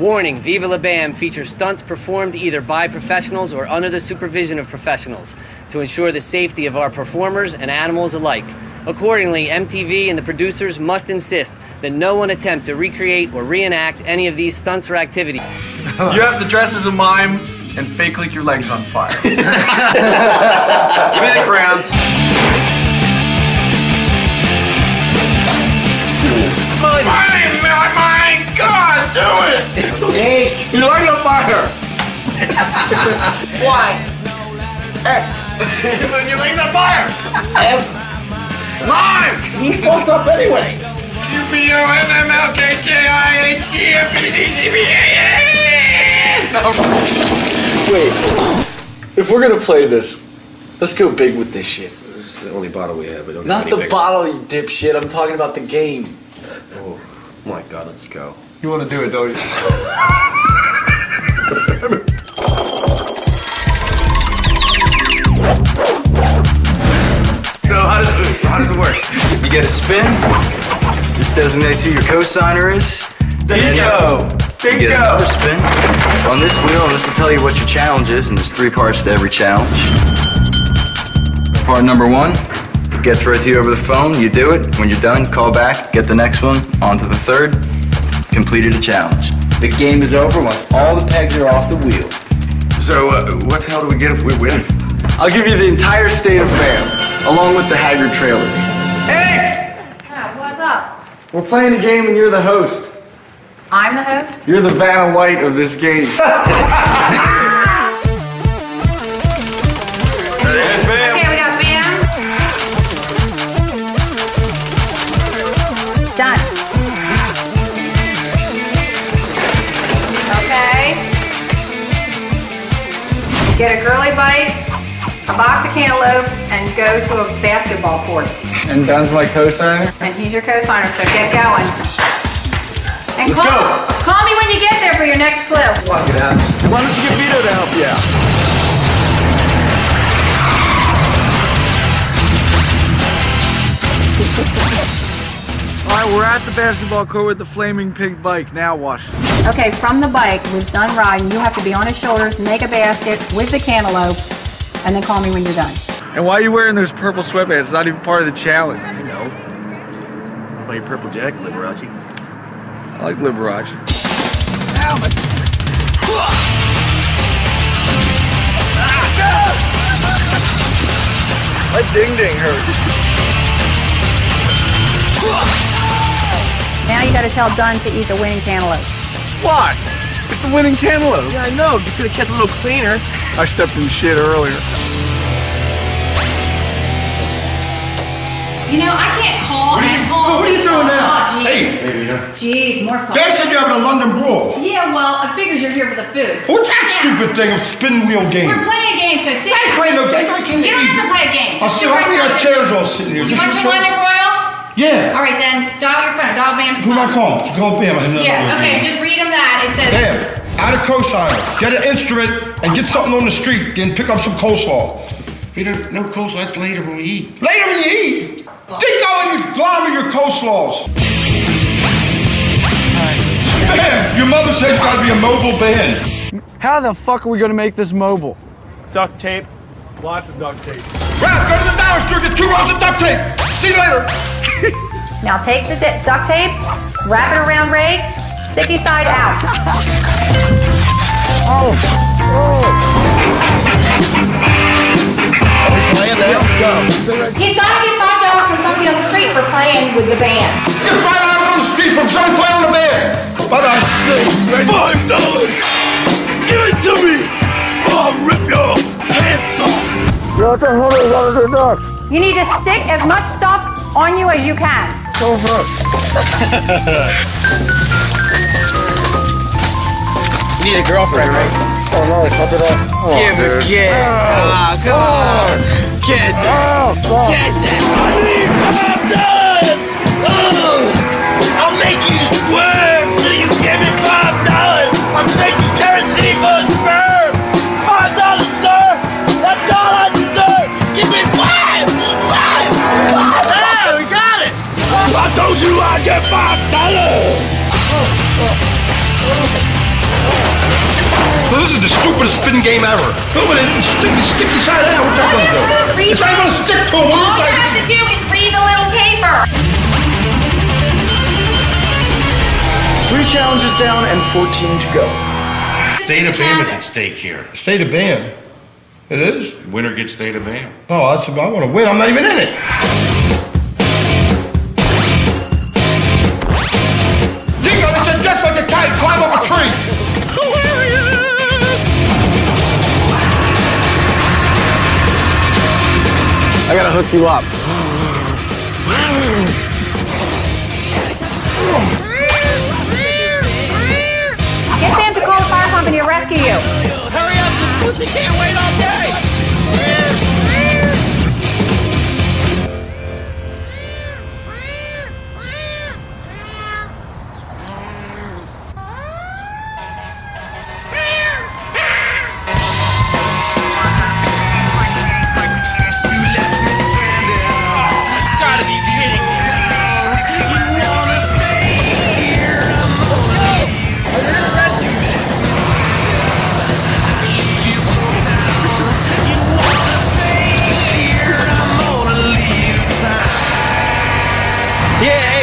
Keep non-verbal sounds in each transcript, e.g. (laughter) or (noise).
Warning, Viva La Bam features stunts performed either by professionals or under the supervision of professionals to ensure the safety of our performers and animals alike. Accordingly, MTV and the producers must insist that no one attempt to recreate or reenact any of these stunts or activities. (laughs) You have to dress as a mime and fake like your legs on fire. Give me the crowns. God, do it! H. You light on fire. Y. Your legs on fire! F. Mime. He fucked up anyway. U-B-O-N-M-L-K-J-I-H-T-M-P-D-C-B-A-N. Wait, if we're gonna play this, let's go big with this shit. It's the only bottle we have. We don't have the bigger. bottle, you dipshit. I'm talking about the game. Oh my god, let's go. You want to do it, don't you? (laughs) so how does it, how does it work? You get a spin. This designates who your cosigner is. Bingo! You get another spin. On this wheel, and this will tell you what your challenge is, and there's three parts to every challenge. Part number one, gets right to you over the phone, you do it. When you're done, call back, get the next one, on to the third, completed a challenge. The game is over once all the pegs are off the wheel. So, uh, what the hell do we get if we win? I'll give you the entire state of Bam, along with the Haggard trailer. Yeah, what's up? We're playing a game and you're the host. I'm the host? You're the Vanna White of this game. (laughs) Get a girly bite, a box of cantaloupes, and go to a basketball court. and Don's my cosigner. And he's your co-signer, so get going. And Let's call, go. call me when you get there for your next clue. Why don't you get Vito to help you out? All right, we're at the basketball court with the flaming pink bike. Now what? Okay, from the bike, we've done riding. You have to be on his shoulders, make a basket with the cantaloupe, and then call me when you're done. And why are you wearing those purple sweatpants? It's not even part of the challenge. I know. What about your purple jacket, Liberace? I like Liberace. My ding ding hurts. (laughs) Now you gotta tell Don to eat the winning cantaloupe. What? It's the winning cantaloupe. Yeah, I know. You could have kept it a little cleaner. I stepped in shit earlier. You know, I can't call and call. So what are you doing now? Oh, Hey, jeez. baby, huh? Jeez, more fun. Dad said you're having a London broil. Yeah, well, I figures you're here for the food. What's that stupid thing of spin wheel game? We're playing a game, so sit. I ain't playing no game. I can't You don't eat. have to play a game. I'll Just sit sit right right we got chairs all sitting here. You want your London broil? Yeah. All right, then. Dial your phone. Dial Bam's Who am I phone. calling? Call Bam. I have Yeah, one. okay, just read him that. It says. Bam. Add a cosigner. Get an instrument and get something on the street. Then pick up some coleslaw. Peter, no coleslaw. That's later when we eat. Later when you eat. Dig out and you glom your coleslaws. Bam. Your mother says it's got to be a mobile band. How the fuck are we gonna make this mobile? Duct tape. Lots of duct tape. Ralph, go to the dollar store. Get two rolls of duct tape. See you later. (laughs) Now take the duct tape, wrap it around Ray, sticky side out. (laughs) Oh! He's got to get five dollars from somebody on the street for playing with the band. Get five dollars on the street from somebody playing on the band. Bye bye. Five dollars! Give it to me! I'll rip your pants off! You need to stick as much stuff on you as you can. You need a girlfriend, right? Oh no, it's not that. Give her, yeah. Ah, come on. Kiss it. Kiss it. I told you I'd get five dollars! is the stupidest spin game ever. Look at it, sticky, sticky side out. What's that gonna do? It's not gonna stick to him. All you that? have to do is read the little paper. Three challenges down and 14 to go. State of Bam is at stake here. State of band. It is? Winner gets state of Bam. Oh, that's I want to win. I'm not even in it. Hook you up.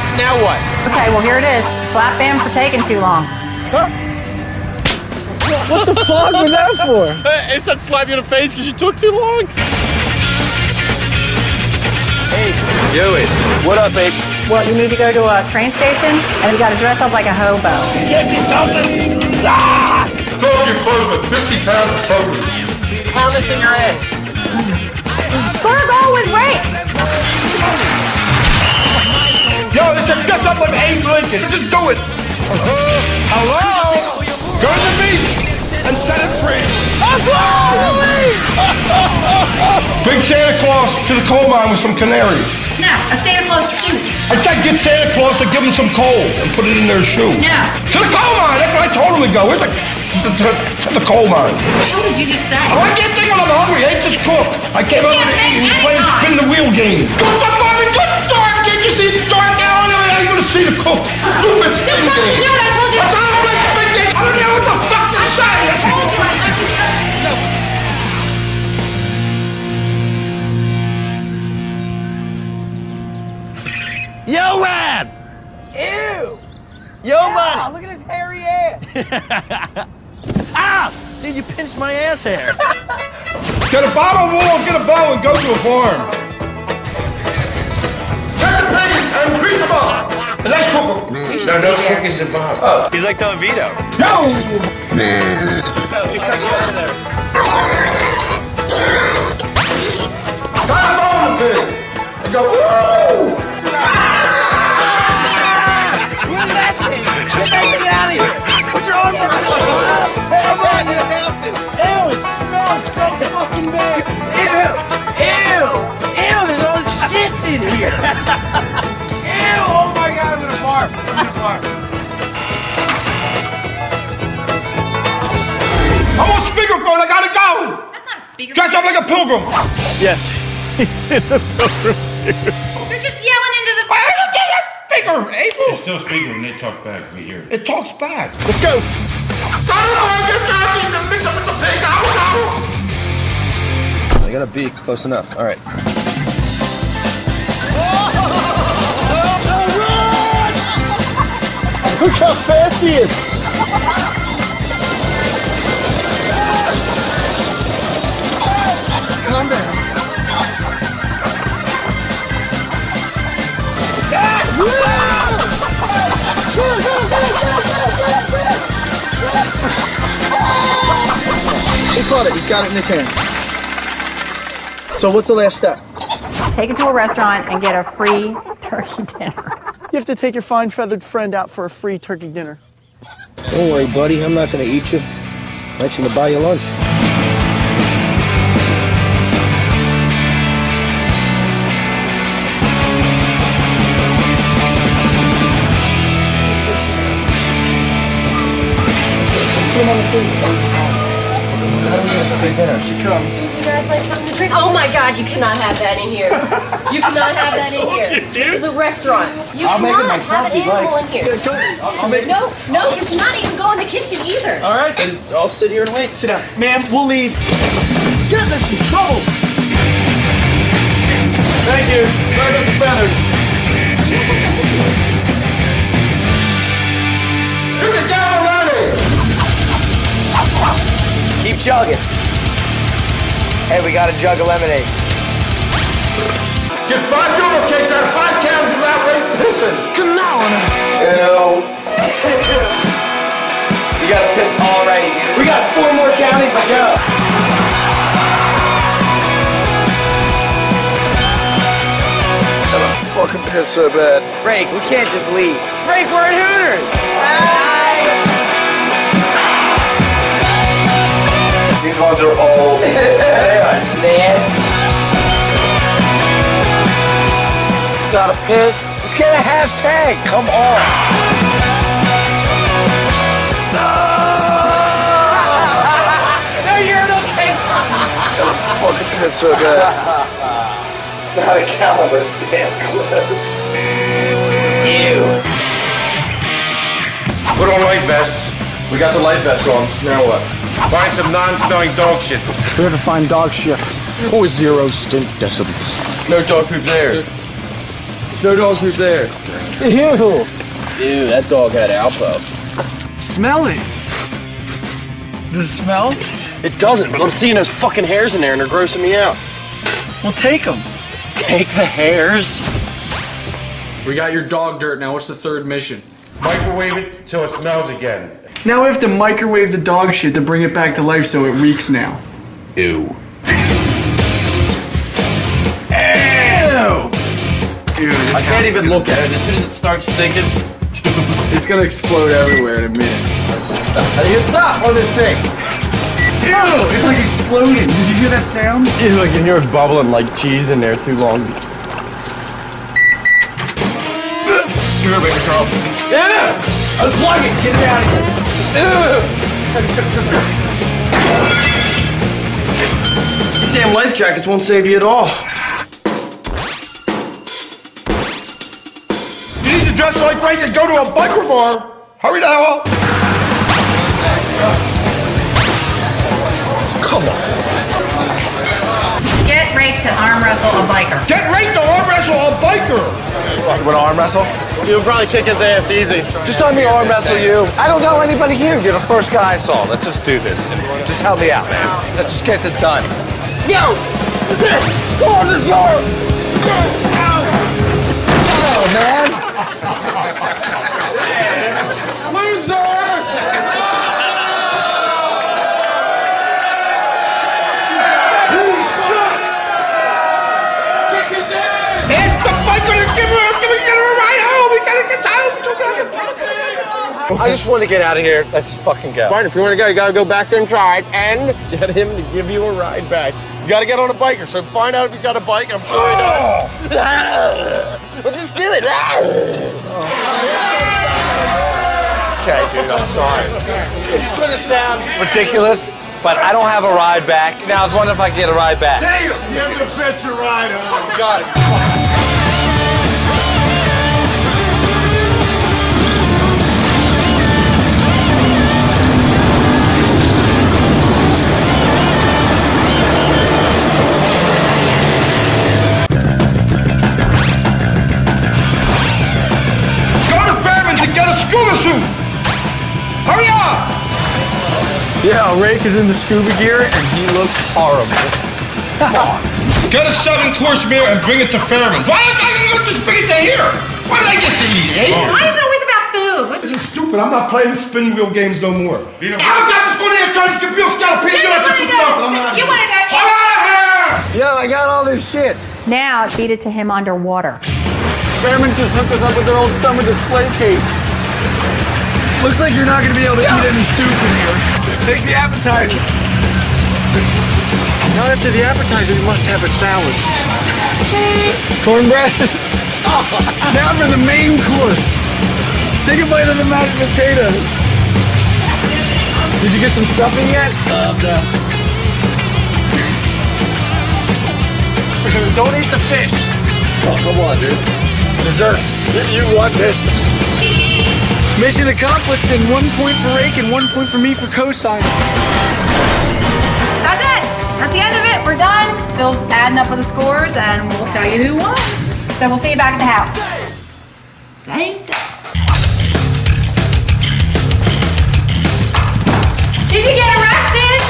Yeah, hey, now what? Okay, well, here it is. Slap Bam for taking too long. What the fuck was that for? (laughs) Hey, it's that slap you in the face because you took too long. Hey, do it. What up, babe? Well, you need to go to a train station and you got to dress up like a hobo. Get me something. Ah! Fill up your clothes with 50 pounds of produce. Pound this in your ass. Score goal with Ray. Yo, it's a dress up like Abe Lincoln. Just do it. Uh-huh. Hello? Go to the beach and set it free. Big Santa Claus to the coal mine with some canaries. No, a Santa Claus suit. I said get Santa Claus to give him some coal and put it in their shoe. No. To the coal mine. That's what I told him to go. Where's the, to, to, to the coal mine. What did you just say? Oh, I can't think when I'm hungry. I ate this cook. I came up can't with think and any playing time. spin the wheel game. Good the fucking good dark. Can't you see it's dark out there? I ain't see the cook. Stupid spin Just let me do what I told you. I told him to spin game. I don't know what the fuck to say. I told you. I told you. Yo, Rad! Ew! Yo, Ah, buddy! look at his hairy ass. (laughs) Ah! Dude, you pinched my ass hair. Get a bottle wall, get a bow, and go to a farm. And then cook them. No, no cooking's involved. Oh. He's like Don Vito. No! Tie a bow on the pig. And go, ooh! Where's that thing? Get that thing out of here. Put your arms around it. Come on, you have to. Ew, it smells so fucking bad. Ew, ew, ew, there's all shit's in here. (laughs) speakerphone, I gotta go! That's not a speaker. Dress up like a pilgrim. Yes, (laughs) he's in the pilgrim suit. You're just yelling into the. Why did you get that speaker, April? It's still speaking when they talk back. We hear it. It talks back. Let's go. I got a B, close enough. All right. Oh, (laughs) look how fast he is. Calm down. He caught it. He's got it in his hand. So what's the last step? Take it to a restaurant and get a free turkey dinner. You have to take your fine feathered friend out for a free turkey dinner. Don't worry, buddy. I'm not going to eat you. I'm actually going to buy you lunch. She comes. You guys like something to drink? Oh my god, you cannot have that in here. You cannot have that in (laughs) here. This is a restaurant. You I'll make it cannot have an animal like. in here. I'll make it. No, no, you cannot even go in the kitchen either. All right, then I'll sit here and wait. Sit down. Ma'am, we'll leave. Get us in trouble. Thank you. Sorry about the feathers. Chugging. Hey, we got a jug of lemonade. Get five euro cakes out of five cans without rain pissing. Come on. Ew. (laughs) you gotta piss already, dude. We got four more counties to go. Fucking piss so bad. Break, we can't just leave. Break, we're at Hooters. These ones are old. they are (laughs) nasty. Gotta piss. Just get a hashtag. Come on. no urinal cakes. Fucking piss so bad. It's not a caliber, damn close. Ew. Put on life vests. We got the life vests on. Now what? Find some non-smelling dog shit. Here to find dog shit. Or zero stink decibels. No dog poop there. No dog poop there. Ew. Dude, that dog had Alpo. Smell it. Does it smell? It doesn't, but I'm seeing those fucking hairs in there and they're grossing me out. Well, take them. Take the hairs. We got your dog dirt now. What's the third mission? Microwave it till it smells again. Now we have to microwave the dog shit to bring it back to life so it reeks now. Ew. Ew! Dude, I can't even look at it. As soon as it starts stinking, (laughs) it's gonna explode everywhere in a minute. how do you stop on this thing? Ew! It's like exploding. Did you hear that sound? Yeah, like you hear it bubbling like cheese in there too long. Come here, baby Carl. Yeah! Unplug it! Get it out of here! Chug it, chug chug. These damn life jackets won't save you at all. You need to dress like Frank and go to a biker bar. Hurry the hell up. Come on. Get Rake to arm wrestle a biker. Get Rake to arm wrestle a biker. You want to arm wrestle? You'll probably kick his ass easy. Just let me arm wrestle you. I don't know anybody here. You're the first guy I saw. Let's just do this. Just help me out, man. Let's just get this done. Yo! Go on the floor! Oh, man! I just want to get out of here. Let's just fucking go. Fine, if you want to go, you gotta go back there and try it and Get him to give you a ride back. You gotta get on a biker, so find out if you got a bike. I'm sure he does. (gasps) well, just do it. (sighs) okay, dude, I'm sorry. It's gonna sound ridiculous, but I don't have a ride back. Now I was wondering if I could get a ride back. Damn, you have to bet your ride home. Got scuba suit. Hurry up. Yeah, Rake is in the scuba gear and he looks horrible. Come on. Get a seven course meal and bring it to Fairman's. Why am I gonna just bring it to here? Why did I get to eat? Eh? Why is it always about food? What's This is stupid. I'm not playing spin wheel games no more. How's that just going to the Attorney's Computer Scout? You just wanna go. You wanna go. I'm out of here. Yo, I got all this shit. Now feed it to him underwater. Fairman just hooked us up with their old summer display case. Looks like you're not gonna be able to eat any soup in here. Take the appetizer. Not after the appetizer, you must have a salad. Cornbread. (laughs) now for the main course. Take a bite of the mashed potatoes. Did you get some stuffing yet? (laughs) Don't eat the fish. Oh, come on, dude. Dessert. You, you want this. Mission accomplished and one point for Rake and one point for me for cosign. That's it. That's the end of it. We're done. Phil's adding up with the scores, and we'll tell you who won. So we'll see you back at the house. Thank Did you get arrested?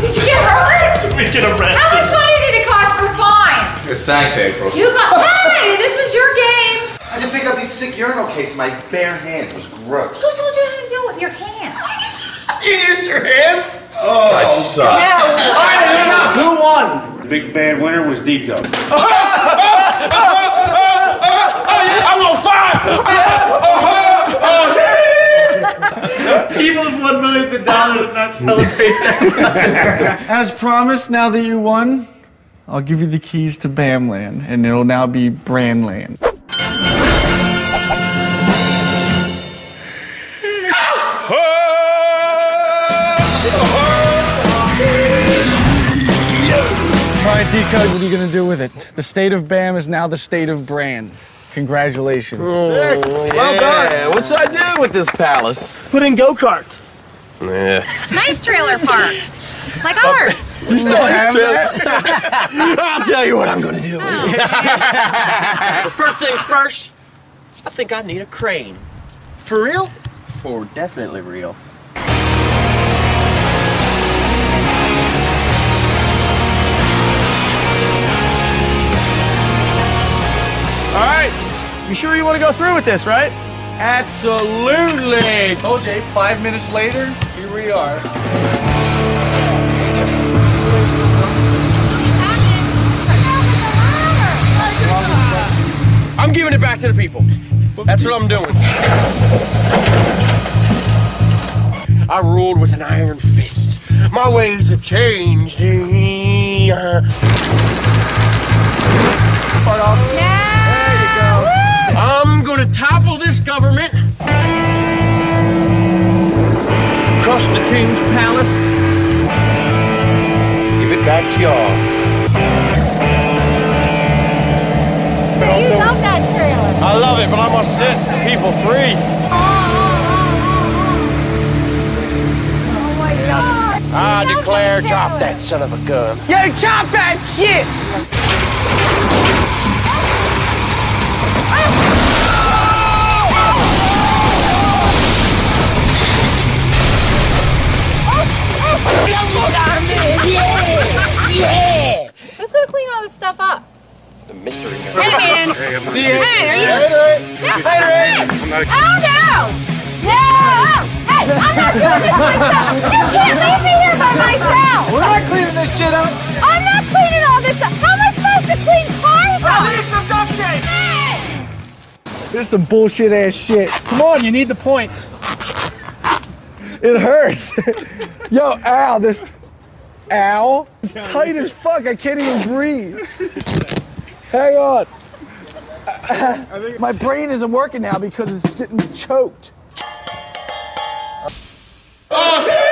Did you get hurt? We get arrested. How much money did it cost for fines? Thanks, April. You got. Hey, this was your game. I had to pick up these sick urinal cakes with my bare hands. It was gross. Who told you how to do it with your hands? (laughs) You used your hands? Oh, I suck. Who won? The big bad winner was Dico. (laughs) Oh, oh, oh, I'm on fire! People have won millions of dollars and not celebrating. (laughs) As promised, now that you won, I'll give you the keys to Bamland, and it'll now be Brandland. Dico, what are you gonna do with it? The state of Bam is now the state of Brand. Congratulations. Well done. What should I do with this palace? Put in go-karts. Yeah. (laughs) Nice trailer park. Like oh, ours. You still have that? (laughs) I'll tell you what I'm gonna do. But oh. (laughs) first things first, I think I need a crane. For real? For definitely real. All right. You sure you want to go through with this, right? Absolutely! OJ, five minutes later, here we are. I'm giving it back to the people. That's what I'm doing. I ruled with an iron fist. My ways have changed. Part off. There you go. I'm gonna topple this government. Crush the king's palace. Give it back to y'all. You love that trailer. I love it, but I must set the people free. Oh, oh, oh, oh. my god. I declare, drop that son of a gun. Yo, chop that shit! Ah! Who's gonna clean all this stuff up? The mystery. Hey man. See Hey, are you? Oh no! No! Hey, I'm not doing this myself! You can't leave me here by myself! We're not cleaning this shit up. I'm not cleaning all this stuff! How am I supposed to clean cars up? Leave some duct tape. Hey! This is some bullshit ass shit. Come on, you need the points. It hurts. (laughs) Yo, ow, this. Ow. It's tight as fuck. I can't even breathe. Hang on. My brain isn't working now because it's getting choked. Oh,